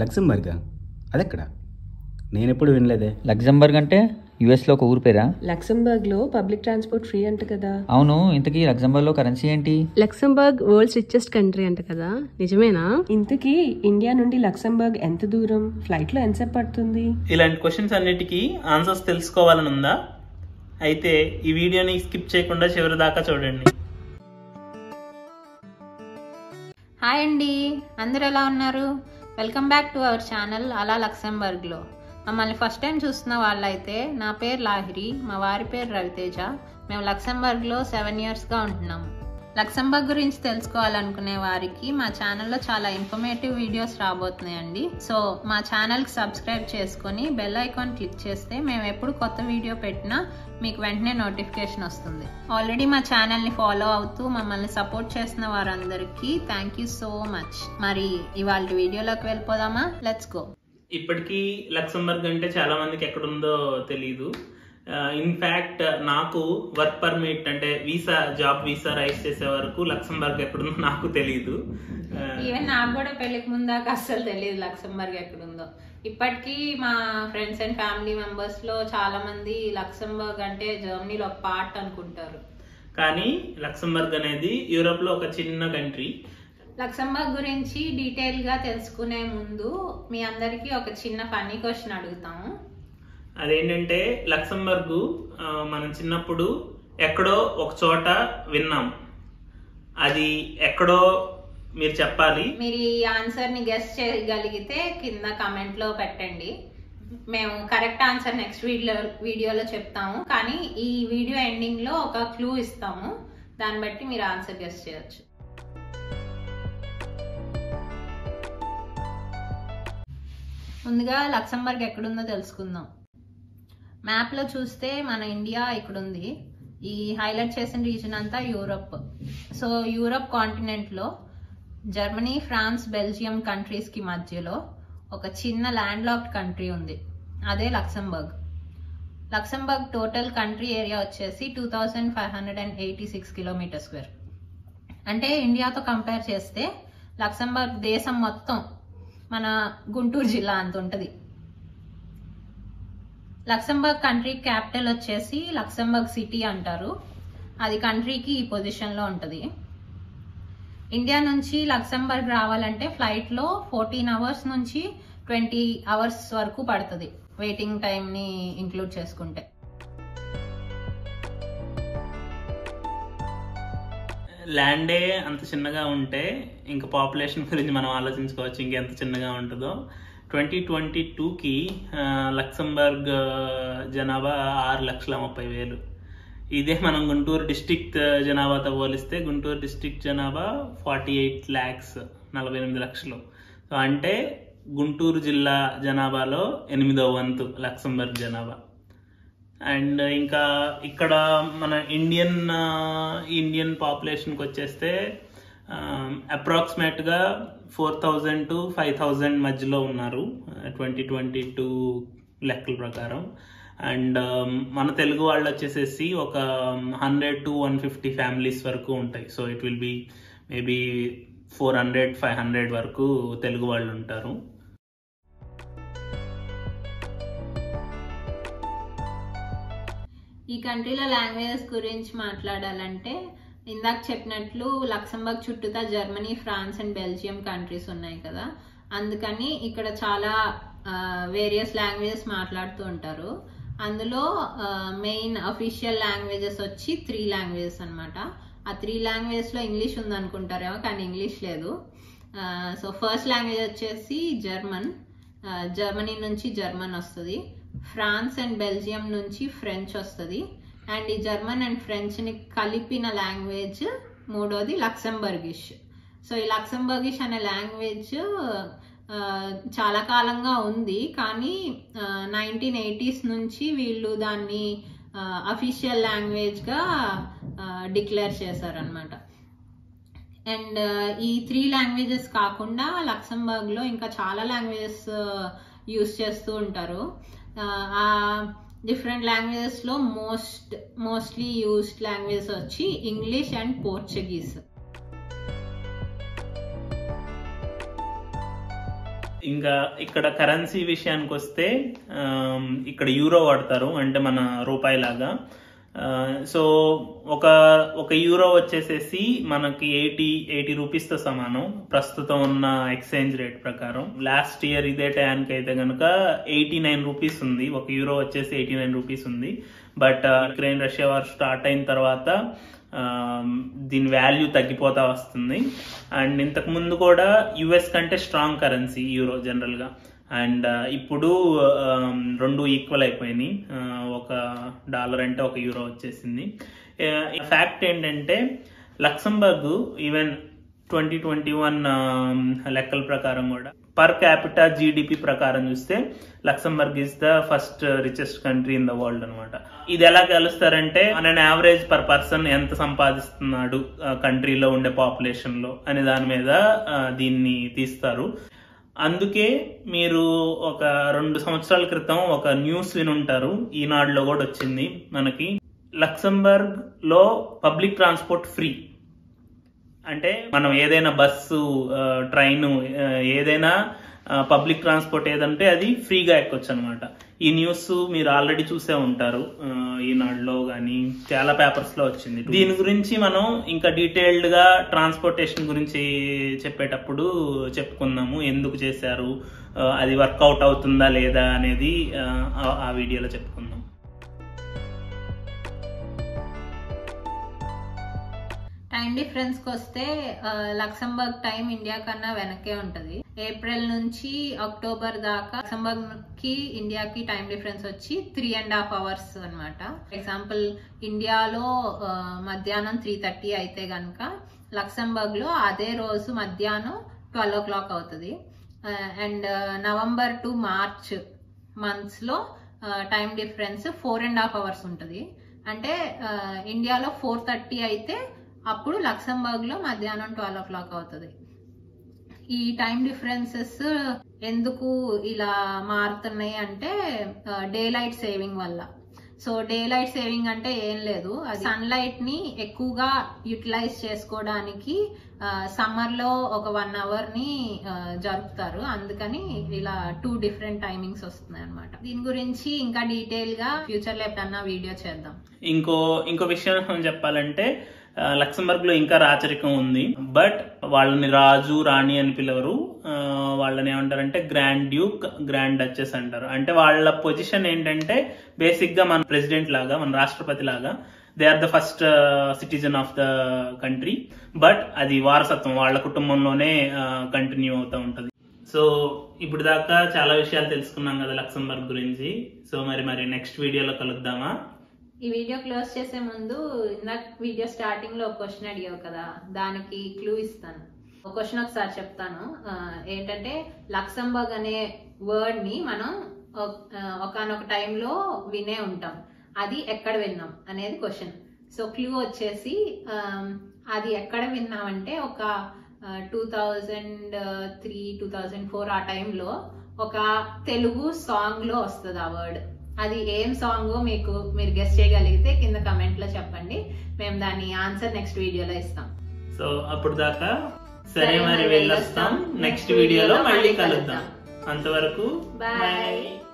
లక్సంబర్గా? అదెక్కడ? నేను ఎప్పుడు వినలేదే. లగ్జంబర్గ్ అంటే యుఎస్లో ఒక ఊరు పేరా? లక్సంబర్గ్లో పబ్లిక్ ట్రాన్స్పోర్ట్ ఫ్రీ అంట కదా. అవును ఇంతకీ లగ్జంబర్గ్లో కరెన్సీ ఏంటి? లక్సంబర్గ్ వరల్డ్స్ రిచెస్ట్ కంట్రీ అంట కదా. నిజమేనా? ఇంతకీ ఇండియా నుండి లక్సంబర్గ్ ఎంత దూరం? ఫ్లైట్లో ఎంతసేపు పడుతుంది? ఇలాంటి క్వశ్చన్స్ అన్నిటికీ ఆన్సర్స్ తెలుసుకోవాలని ఉందా? అయితే ఈ వీడియోని స్కిప్ చేయకుండా చివరి దాకా చూడండి. హాయ్ అండి. అందరు ఎలా ఉన్నారు? Welcome back to our channel అలా లక్సెంబర్గ్లో మమ్మల్ని ఫస్ట్ టైం చూస్తున్న వాళ్ళైతే నా పేరు లాహిరి మా వారి పేరు రవితేజ. మేము లక్సెంబర్గ్లో సెవెన్ ఇయర్స్గా ఉంటున్నాము. లక్సంబర్గ్ గురించి తెలుసుకోవాలనుకునే వారికి మా ఛానల్లో చాలా ఇన్ఫర్మేటివ్ వీడియోస్ రాబోతున్నాయండి. సో మా ఛానల్కి సబ్స్క్రైబ్ చేసుకొని బెల్ ఐకాన్ క్లిక్ చేస్తే మేము ఎప్పుడు కొత్త వీడియో పెట్టినా మీకు వెంటనే నోటిఫికేషన్ వస్తుంది. ఆల్రెడీ మా ఛానల్ని ఫాలో అవుతూ మమ్మల్ని సపోర్ట్ చేస్తున్న వారందరికీ థ్యాంక్ యూ సో మచ్ మరి ఇవాళ వీడియోలోకి వెళ్ళిపోదామా? లెట్స్ గో ఇప్పటికీ లక్సంబర్గ్ అంటే చాలా మందికి ఎక్కడుందో తెలియదు ఇన్ఫ్యాక్ట్ నాకు వర్క్ పర్మిట్ అంటే వీసా జాబ్ వీసా రైస్ చేసే వరకు లక్సంబర్గ్ ఎక్కడుందో నాకు తెలియదు ఈవెన్ నాకు కూడా పెళ్ళికి ముందాక అస్సలు తెలియదు లక్సంబర్గ్ ఎక్కడుందో. ఇప్పటికీ మా ఫ్రెండ్స్ అండ్ ఫ్యామిలీ మెంబర్స్లో చాలా మంది లక్సంబర్గ్ అంటే జర్మనీలో ఒక పార్ట్ అనుకుంటారు. కానీ లక్సంబర్గ్ అనేది యూరోప్లో ఒక చిన్న కంట్రీ లక్సంబర్గ్ గురించి డీటెయిల్గా తెలుసుకునే ముందు మీ అందరికీ ఒక చిన్న ఫన్నీ క్వశ్చన్ అడుగుతాము. అదేంటంటే లక్సంబర్గ్ మనం చిన్నప్పుడు ఎక్కడో ఒక చోట విన్నాం. అది ఎక్కడో మీరు చెప్పాలి? మీరు ఈ ఆన్సర్ని గెస్ట్ చేయగలిగితే కింద కమెంట్లో పెట్టండి. మేము కరెక్ట్ ఆన్సర్ నెక్స్ట్ వీడియో వీడియోలో చెప్తాము. కానీ ఈ వీడియో ఎండింగ్లో ఒక క్లూ ఇస్తాము. దాన్ని బట్టి మీరు ఆన్సర్ గెస్ట్ చేయొచ్చు. ముందుగా లక్సంబర్గ్ ఎక్కడుందో తెలుసుకుందాం. మ్యాప్లో చూస్తే మన ఇండియా ఇక్కడ ఉంది ఈ హైలైట్ చేసిన రీజన్ అంతా యూరప్. సో యూరప్ కాంటినెంట్లో జర్మనీ ఫ్రాన్స్ బెల్జియం కంట్రీస్కి మధ్యలో ఒక చిన్న ల్యాండ్ లాక్డ్ కంట్రీ ఉంది. అదే Luxembourg. Luxembourg total country area వచ్చేసి two thousand five hundred and eighty six kilometer square. అంటే ఇండియాతో కంపేర్ చేస్తే లక్సంబర్గ్ దేశం మొత్తం మన గుంటూరు జిల్లా అంత ఉంటుంది. లక్సంబర్గ్ కంట్రీ క్యాపిటల్ వచ్చేసి లక్సంబర్గ్ సిటీ అంటారు. అది కంట్రీకి ఈ పొజిషన్లో ఉంటుంది. ఇండియా నుంచి లక్సంబర్గ్ రావాలంటే ఫ్లైట్లో ఫోర్టీన్ అవర్స్ నుంచి ట్వంటీ అవర్స్ వరకు పడుతుంది వెయిటింగ్ టైంని ఇంక్లూడ్ చేసుకుంటే. ల్యాండే అంత చిన్నగా ఉంటే ఇంకా పాపులేషన్ గురించి మనం ఆలోచించుకోవచ్చు ఇంకెంత చిన్నగా ఉంటుందో. ట్వంటీ ట్వంటీ టూకి లక్సంబర్గ్ జనాభా ఆరు లక్షల ముప్పై వేలు. ఇదే మనం గుంటూరు డిస్టిక్ట్ జనాభాతో పోలిస్తే గుంటూరు డిస్టిక్ జనాభా ఫార్టీ ఎయిట్ ల్యాక్స్ నలభై ఎనిమిది లక్షలు. సో అంటే గుంటూరు జిల్లా జనాభాలో ఎనిమిదో వంతు లక్సంబర్గ్ జనాభా. అండ్ ఇంకా ఇక్కడ మన ఇండియన్ ఇండియన్ పాపులేషన్కి వచ్చేస్తే అప్రాక్సిమేట్గా four thousand to five thousand మధ్యలో ఉన్నారు ట్వంటీ ట్వంటీ టూ లెక్కల ప్రకారం. అండ్ um, మన తెలుగు వాళ్ళు వచ్చేసేసి ఒక hundred to one fifty families వరకు ఉంటాయి. So it will be maybe four hundred five hundred వరకు తెలుగు వాళ్ళు ఉంటారు. ఈ కంట్రీలో లాంగ్వేజెస్ గురించి మాట్లాడాలంటే ఇందాక చెప్పినట్లు లక్సంబర్గ్ చుట్టూతా Germany France and Belgium countries ఉన్నాయి కదా. అందుకని ఇక్కడ చాలా వేరియస్ లాంగ్వేజెస్ మాట్లాడుతూ ఉంటారు. అందులో మెయిన్ అఫీషియల్ లాంగ్వేజెస్ వచ్చి త్రీ లాంగ్వేజెస్ అనమాట ఆ త్రీ లాంగ్వేజెస్లో ఇంగ్లీష్ ఉందనుకుంటారేమో కానీ ఇంగ్లీష్ లేదు. సో ఫస్ట్ లాంగ్వేజ్ వచ్చేసి జర్మన్ జర్మనీ నుంచి జర్మన్ వస్తుంది. ఫ్రాన్స్ అండ్ బెల్జియం నుంచి ఫ్రెంచ్ వస్తుంది. అండ్ ఈ జర్మన్ అండ్ ఫ్రెంచ్ని కలిపిన లాంగ్వేజ్ మూడోది లక్సంబర్గిష్. సో ఈ లక్సంబర్గిష్ అనే లాంగ్వేజ్ చాలా కాలంగా ఉంది కానీ నైన్టీన్ ఎయిటీస్ నుంచి వీళ్ళు దాన్ని అఫీషియల్ లాంగ్వేజ్గా డిక్లేర్ చేశారనమాట అండ్ ఈ త్రీ లాంగ్వేజెస్ కాకుండా లక్సంబర్గ్లో ఇంకా చాలా లాంగ్వేజెస్ యూస్ చేస్తూ ఉంటారు. డిఫరెంట్ లాంగ్వేజెస్లో మోస్ట్ మోస్ట్లీ యూస్డ్ లాంగ్వేజ్ వచ్చి ఇంగ్లీష్ అండ్ పోర్చుగీస్ ఇంకా ఇక్కడ కరెన్సీ విషయానికి వస్తే ఇక్కడ యూరో వాడతారు అంటే మన రూపాయి లాగా సో ఒక ఒక యూరో వచ్చేసేసి మనకి ఎయిటీ ఎయిటీ రూపీస్తో సమానం. ప్రస్తుతం ఉన్న ఎక్స్చేంజ్ రేట్ ప్రకారం. లాస్ట్ ఇయర్ ఇదే టైంకి అయితే కనుక ఎయిటీ నైన్ రూపీస్ ఉంది. ఒక యూరో వచ్చేసి ఎయిటీ నైన్ రూపీస్ ఉంది. But Ukraine Russia war start అయిన తర్వాత దీని వాల్యూ తగ్గిపోతా వస్తుంది. అండ్ ఇంతకుముందు కూడా యుఎస్ కంటే స్ట్రాంగ్ కరెన్సీ యూరో జనరల్గా అండ్ ఇప్పుడు రెండు ఈక్వల్ అయిపోయినాయి. ఒక డాలర్ అంటే ఒక యూరో వచ్చేసింది. ఫ్యాక్ట్ ఏంటంటే Luxembourg even twenty twenty one లెక్కల ప్రకారం కూడా పర్ క్యాపిటా జీడిపి ప్రకారం చూస్తే Luxembourg is the first richest country in the world అనమాట ఇది ఎలా కలుస్తారంటే మన యావరేజ్ పర్ పర్సన్ ఎంత సంపాదిస్తున్నాడు కంట్రీలో ఉండే పాపులేషన్లో అనే దాని మీద దీన్ని తీస్తారు. అందుకే మీరు ఒక రెండు సంవత్సరాల క్రితం ఒక న్యూస్ వినుంటారు. ఈనాడులో కూడా వచ్చింది మనకి. లక్సంబర్గ్లో పబ్లిక్ ట్రాన్స్పోర్ట్ ఫ్రీ. అంటే మనం ఏదైనా బస్సు ట్రైను ట్రైన్ ఏదైనా పబ్లిక్ ట్రాన్స్పోర్ట్ ఏదంటే అది ఫ్రీగా ఎక్కొచ్చు అనమాట ఈ న్యూస్ మీరు ఆల్రెడీ చూసే ఉంటారు. ఈనాడులో కానీ చాలా పేపర్స్లో వచ్చింది. దీని గురించి మనం ఇంకా డీటెయిల్డ్గా ట్రాన్స్పోర్టేషన్ గురించి చెప్పేటప్పుడు చెప్పుకుందాము. ఎందుకు చేశారు? అది వర్కౌట్ అవుతుందా లేదా అనేది ఆ వీడియోలో చెప్పుకుందాం. డిఫరెన్స్కి వస్తే లక్సంబర్గ్ టైం ఇండియా కన్నా వెనకే ఉంటుంది. ఏప్రిల్ నుంచి అక్టోబర్ దాకా లక్సంబర్గ్కి ఇండియాకి టైం డిఫరెన్స్ వచ్చి త్రీ అండ్ హాఫ్ అవర్స్ అనమాట ఎగ్జాంపుల్ ఇండియాలో మధ్యాహ్నం త్రీ థర్టీ అయితే గనక లక్సంబర్గ్లో అదే రోజు మధ్యాహ్నం ట్వెల్వ్ ఓ క్లాక్ అవుతుంది అండ్ నవంబర్ టు మార్చ్ మంత్స్లో time difference four and half hours ఉంటుంది. అంటే ఇండియాలో ఫోర్ థర్టీ అయితే అప్పుడు లక్సంబర్గ్లో మధ్యాహ్నం ట్వెల్వ్ ఓ క్లాక్ అవుతుంది. ఈ టైం డిఫరెన్సెస్ ఎందుకు ఇలా మారుతున్నాయి అంటే డే లైట్ సేవింగ్ వల్ల. సో డే లైట్ సేవింగ్ అంటే ఏం లేదు. అది సన్లైట్ని ఎక్కువగా యూటిలైజ్ చేసుకోవడానికి సమ్మర్లో ఒక వన్ అవర్ని జరుపుతారు. అందుకని ఇలా టూ డిఫరెంట్ టైమింగ్స్ వస్తున్నాయి అనమాట దీని గురించి ఇంకా డీటెయిల్గా ఫ్యూచర్లో ఎప్పుడన్నా వీడియో చేద్దాం. ఇంకో ఇంకో విషయం చెప్పాలంటే ఆ, లక్సంబర్గ్లో ఇంకా రాచరికం ఉంది. బట్ వాళ్ళని రాజు రాణి అని పిలవరు. వాళ్ళని ఏమంటారంటే గ్రాండ్ డ్యూక్ గ్రాండ్ డచెస్ అంటారు. అంటే వాళ్ళ పొజిషన్ ఏంటంటే బేసిక్గా మన ప్రెసిడెంట్ లాగా మన రాష్ట్రపతి లాగా they are the first citizen of the country. But అది వారసత్వం వాళ్ళ కుటుంబంలోనే కంటిన్యూ అవుతూ ఉంటుంది. సో ఇప్పుడు దాకా చాలా విషయాలు తెలుసుకున్నాం కదా లక్సంబర్గ్ గురించి. సో మరి మరి నెక్స్ట్ వీడియోలో కలుద్దామా? ఈ వీడియో క్లోజ్ చేసే ముందు ఇందాక వీడియో స్టార్టింగ్లో ఒక క్వశ్చన్ అడిగావు కదా దానికి క్లూ ఇస్తాను. ఒక క్వశ్చన్ ఒకసారి చెప్తాను. ఏంటంటే లక్సంబర్గ్ అనే వర్డ్ని మనం ఒకనొక టైంలో వినే ఉంటాం. అది ఎక్కడ విన్నాం అనేది క్వశ్చన్ సో క్లూ వచ్చేసి అది ఎక్కడ విన్నామంటే ఒక two thousand three two thousand four ఆ టైంలో ఒక తెలుగు సాంగ్లో వస్తుంది ఆ వర్డ్ అది ఏం సాంగ్ మీకు మీరు గెస్ట్ చేయగలిగితే కింద కమెంట్లో చెప్పండి. మేము దాని ఆన్సర్ నెక్స్ట్ వీడియోలో ఇస్తాం. సో అప్పుడు దాకా సరే మరి వెళ్ళొస్తాం. నెక్స్ట్ వీడియోలో మళ్ళీ కలుద్దాం. అంతవరకు bye.